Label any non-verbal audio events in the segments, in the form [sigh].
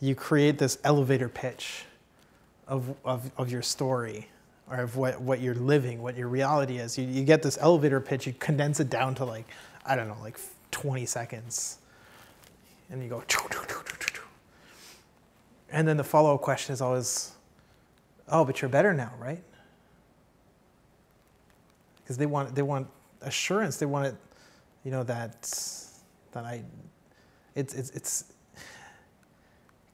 you create this elevator pitch of, of, of your story or of what, what you're living, what your reality is. You, you get this elevator pitch, you condense it down to like, I don't know, like 20 seconds. And you go, and then the follow up question is always, oh, but you're better now, right? Because they want, they want assurance. They want it, you know, that, that I, it's, it's, it's,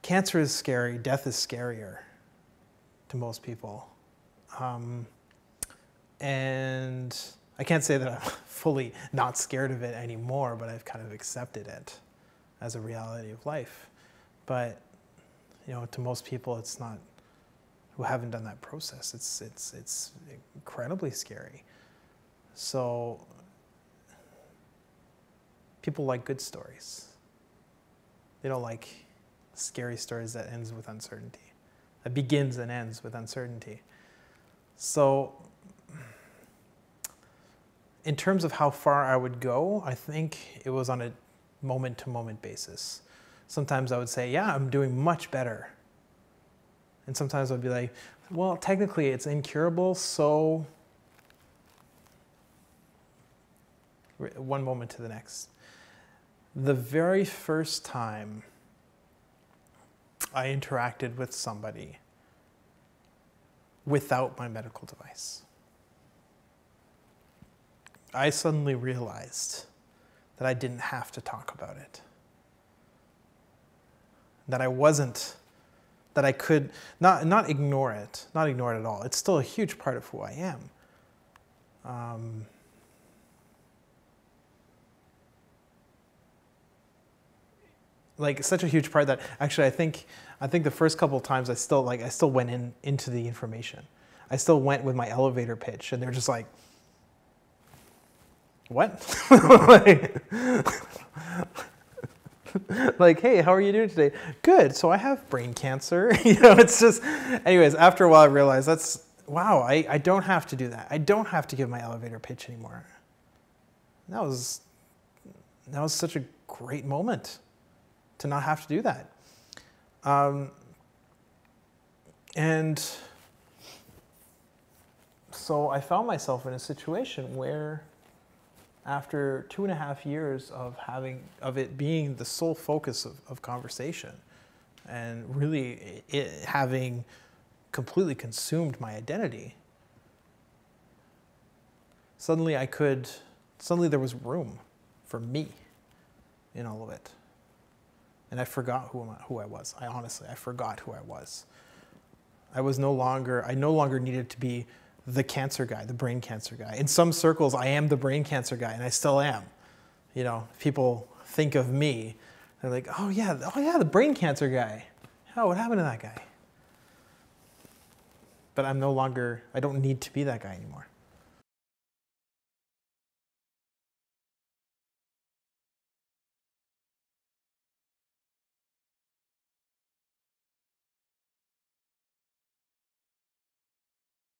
cancer is scary, death is scarier to most people. Um, and I can't say that I'm [laughs] fully not scared of it anymore, but I've kind of accepted it as a reality of life. But you know, to most people, it's not who haven't done that process. It's it's it's incredibly scary. So people like good stories. They don't like scary stories that ends with uncertainty. That begins and ends with uncertainty. So in terms of how far I would go, I think it was on a moment to moment basis. Sometimes I would say, yeah, I'm doing much better. And sometimes I'd be like, well, technically it's incurable, so one moment to the next. The very first time I interacted with somebody without my medical device, I suddenly realized that I didn't have to talk about it. That I wasn't, that I could not, not ignore it, not ignore it at all. It's still a huge part of who I am. Um, like such a huge part that actually I think I think the first couple of times I still like I still went in into the information. I still went with my elevator pitch and they're just like what? [laughs] like, [laughs] like, hey, how are you doing today? Good. So I have brain cancer. [laughs] you know, it's just, anyways, after a while I realized that's, wow, I, I don't have to do that. I don't have to give my elevator pitch anymore. That was, that was such a great moment to not have to do that. Um, and so I found myself in a situation where after two and a half years of having of it being the sole focus of, of conversation and really it having completely consumed my identity suddenly i could suddenly there was room for me in all of it and i forgot who, I, who i was i honestly i forgot who i was i was no longer i no longer needed to be the cancer guy, the brain cancer guy. In some circles, I am the brain cancer guy, and I still am. You know, people think of me, they're like, oh yeah, oh yeah, the brain cancer guy. Oh, what happened to that guy? But I'm no longer, I don't need to be that guy anymore.